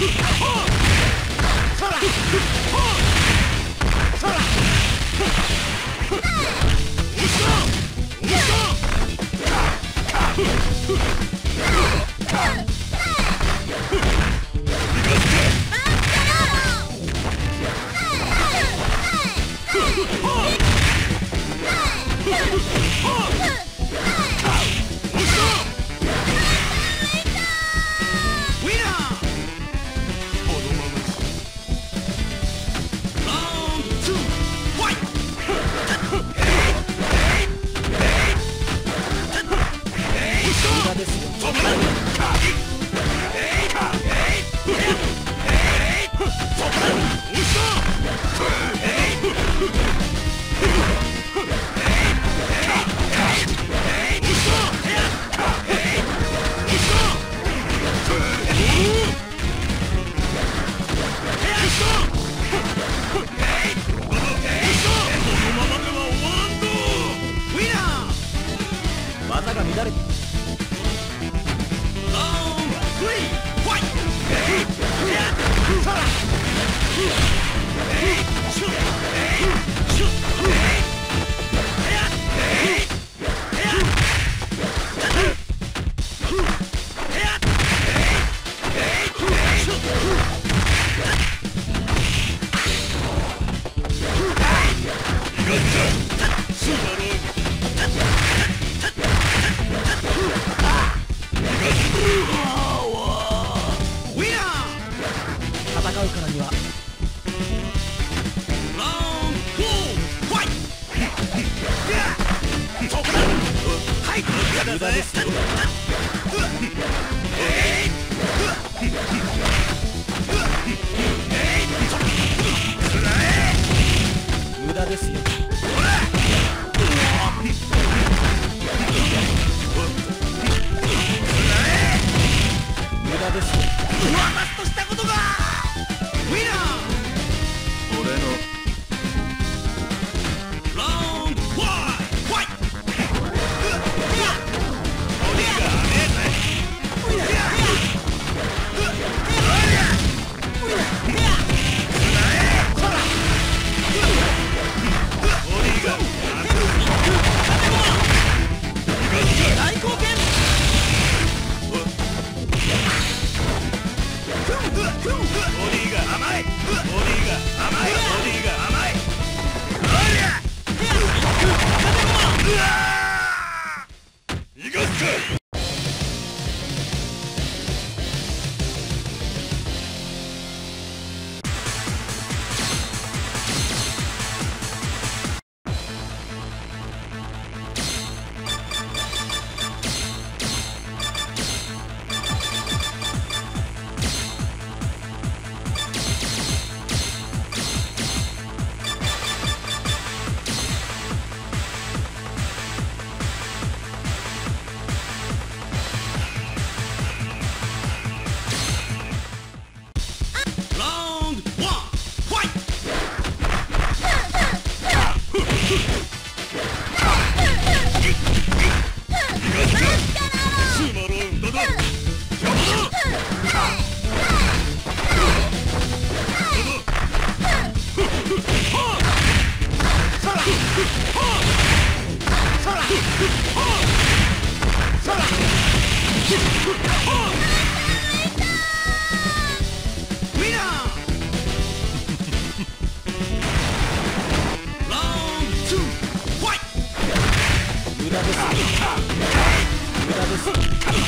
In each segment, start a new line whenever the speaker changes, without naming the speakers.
Ha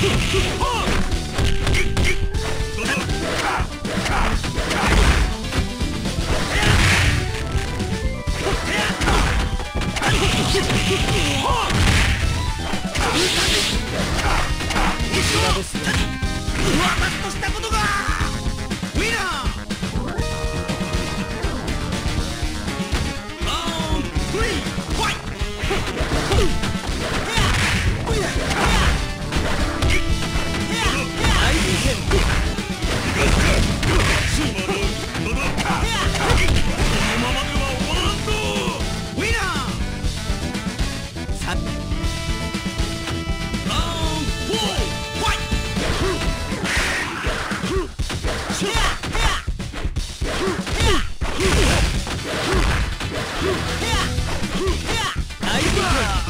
Ha! ナイス
バーガー!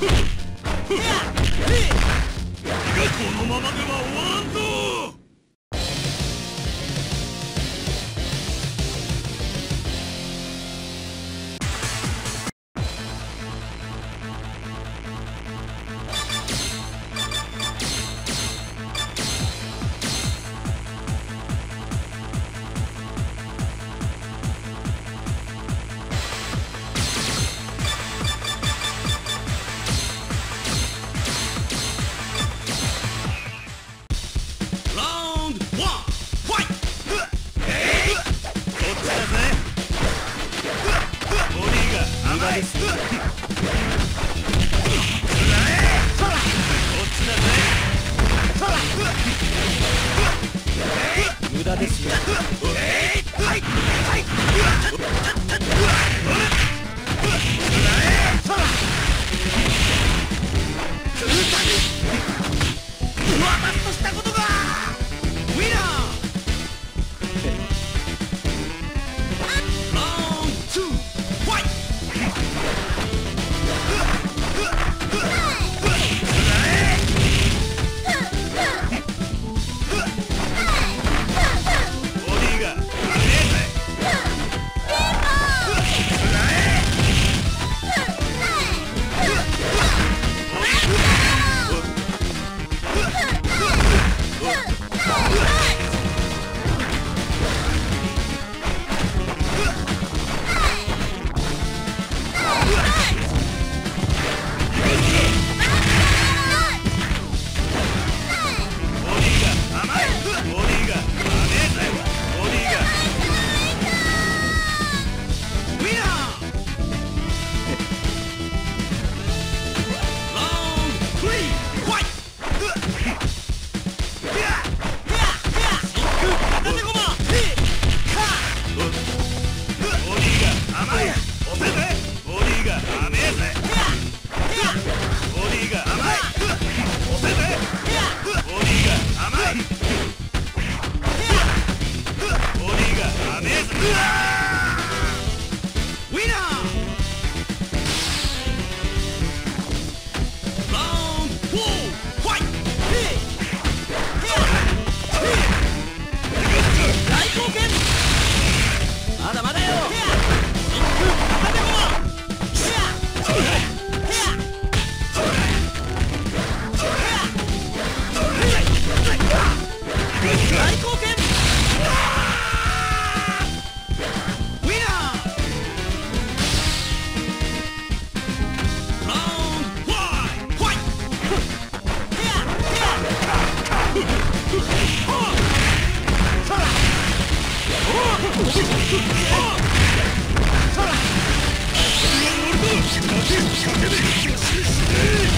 このままでは終わんぞ Hey!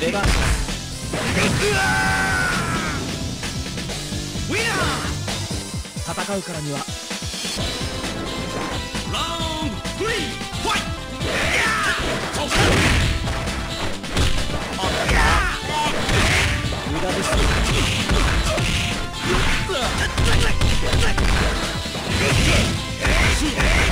出番戦うからには
ラウンドファイト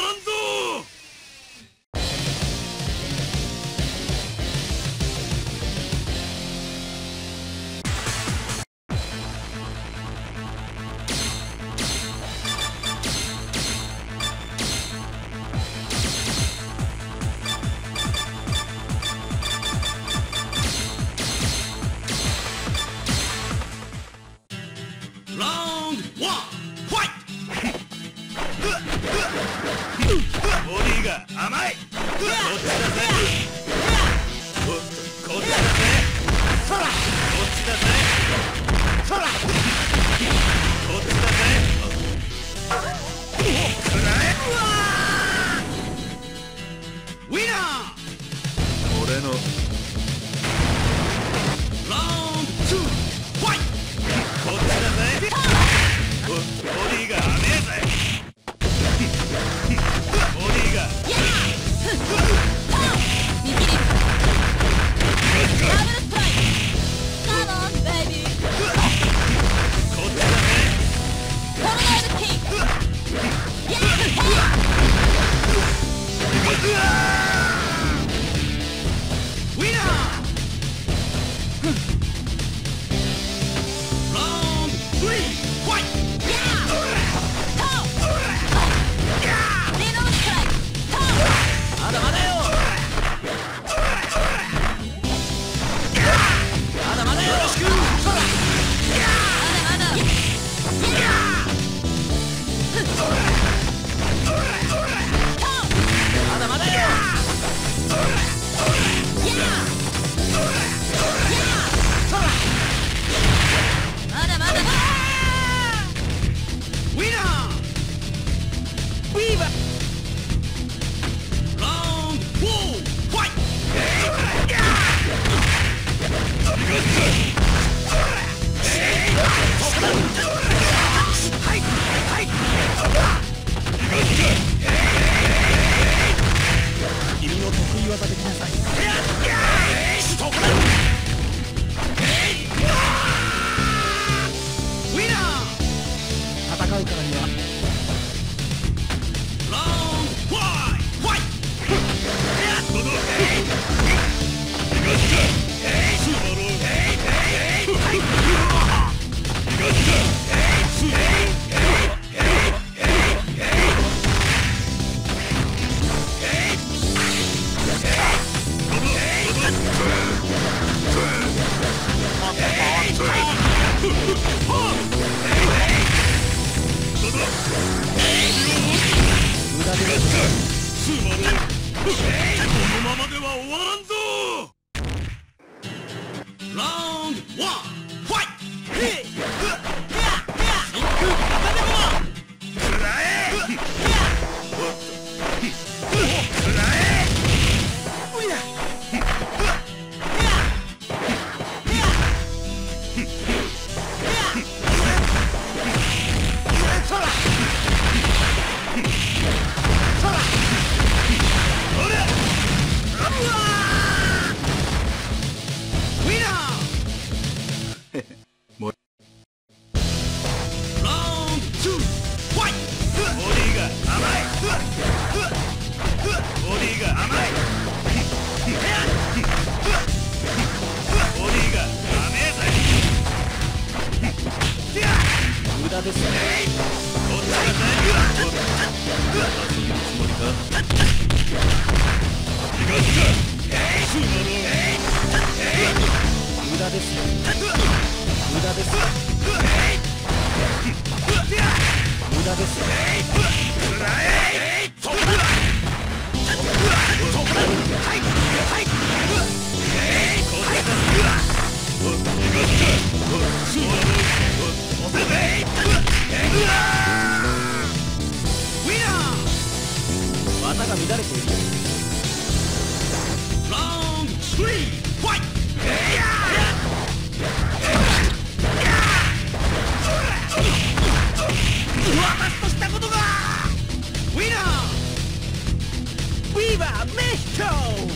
Nico!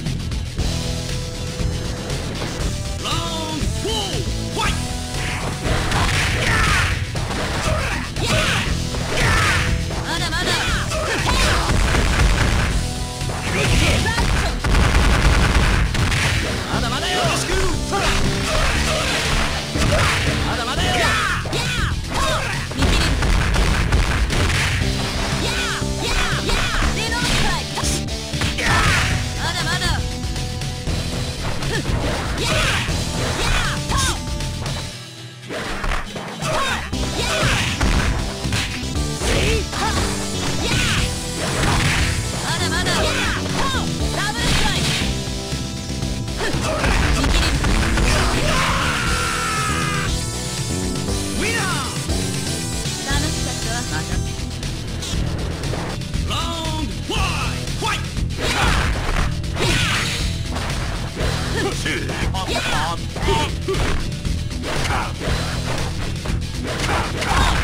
two, one, one, one.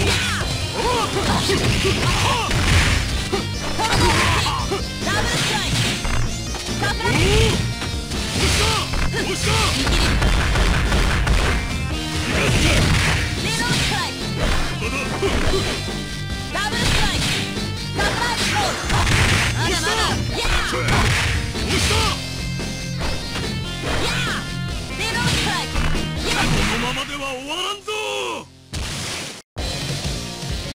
Yeah!
こ
の
ままでは終わらん